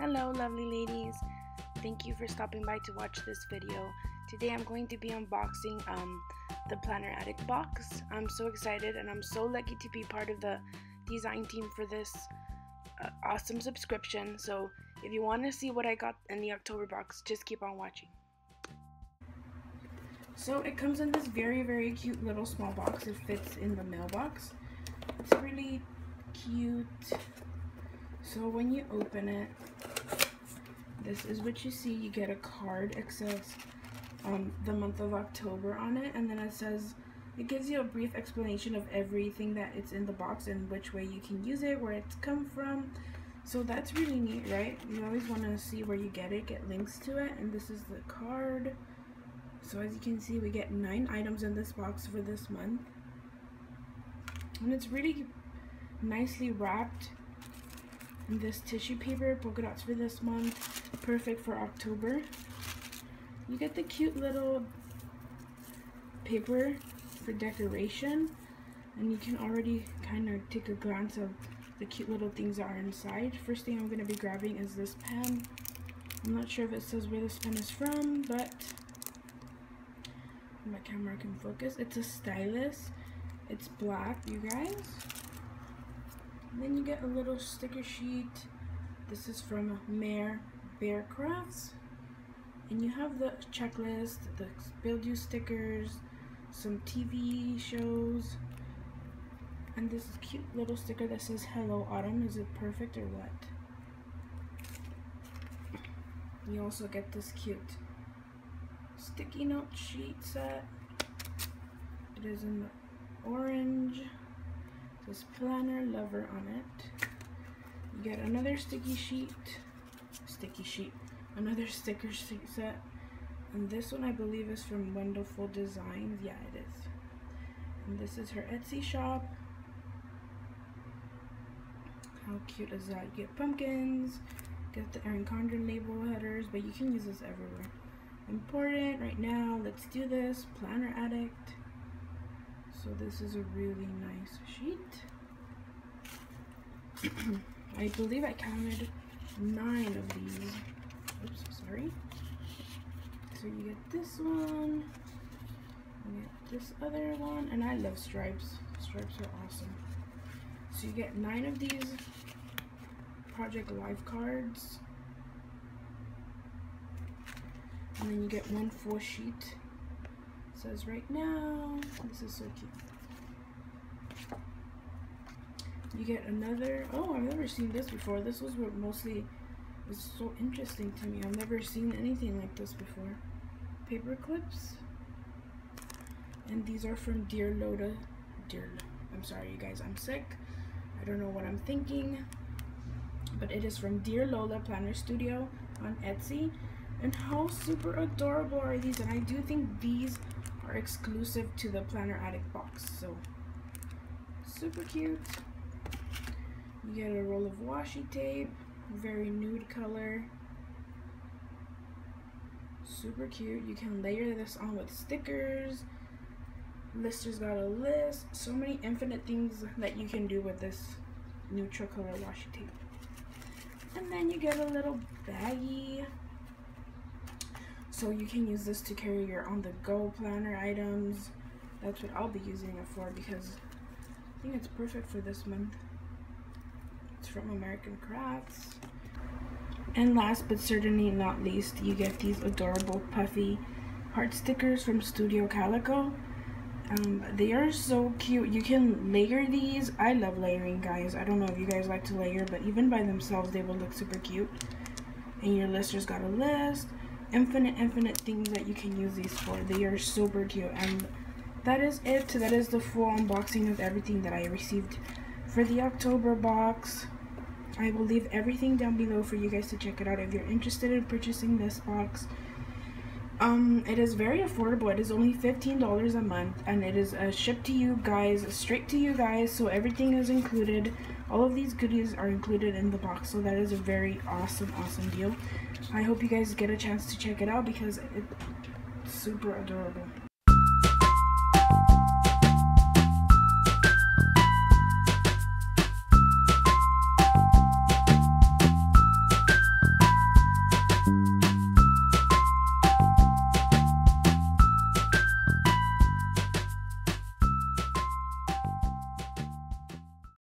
Hello lovely ladies. Thank you for stopping by to watch this video. Today I'm going to be unboxing um, the Planner Addict box. I'm so excited and I'm so lucky to be part of the design team for this uh, awesome subscription. So if you want to see what I got in the October box, just keep on watching. So it comes in this very very cute little small box. It fits in the mailbox. It's really cute. So when you open it, this is what you see. You get a card. It says um, the month of October on it, and then it says it gives you a brief explanation of everything that it's in the box and which way you can use it, where it's come from. So that's really neat, right? You always want to see where you get it, get links to it, and this is the card. So as you can see, we get nine items in this box for this month. And it's really nicely wrapped this tissue paper, polka dots for this month, perfect for October. You get the cute little paper for decoration, and you can already kind of take a glance of the cute little things that are inside. First thing I'm going to be grabbing is this pen. I'm not sure if it says where this pen is from, but my camera can focus. It's a stylus. It's black, you guys. And then you get a little sticker sheet. This is from Mare Bear Crafts. And you have the checklist, the build you stickers, some TV shows, and this cute little sticker that says Hello Autumn. Is it perfect or what? You also get this cute sticky note sheet set. It is in orange this planner lover on it. You get another sticky sheet, sticky sheet, another sticker set. And this one I believe is from Wonderful Designs. Yeah, it is. And this is her Etsy shop. How cute is that? You get pumpkins, get the Erin Condren label headers, but you can use this everywhere. Important right now, let's do this. Planner Addict. So this is a really nice sheet. I believe I counted nine of these. Oops, sorry. So you get this one, you get this other one, and I love stripes. Stripes are awesome. So you get nine of these Project Life cards. And then you get one full sheet says right now. This is so cute. You get another, oh, I've never seen this before. This was what mostly was so interesting to me. I've never seen anything like this before. Paper clips. And these are from Dear Loda. Dear, I'm sorry you guys, I'm sick. I don't know what I'm thinking. But it is from Dear Lola Planner Studio on Etsy. And how super adorable are these? And I do think these are exclusive to the Planner Addict box. So, super cute. You get a roll of washi tape, very nude color. Super cute. You can layer this on with stickers. Lister's got a list. So many infinite things that you can do with this neutral color washi tape. And then you get a little baggie so you can use this to carry your on-the-go planner items. That's what I'll be using it for because I think it's perfect for this month. It's from American Crafts. And last but certainly not least, you get these adorable puffy heart stickers from Studio Calico. Um, they are so cute. You can layer these. I love layering, guys. I don't know if you guys like to layer, but even by themselves, they will look super cute. And your lister's got a list infinite infinite things that you can use these for. They are super cute and that is it. That is the full unboxing of everything that i received for the october box. I will leave everything down below for you guys to check it out if you're interested in purchasing this box. Um it is very affordable. It is only 15 dollars a month and it is uh, shipped to you guys straight to you guys so everything is included all of these goodies are included in the box so that is a very awesome awesome deal. I hope you guys get a chance to check it out because it's super adorable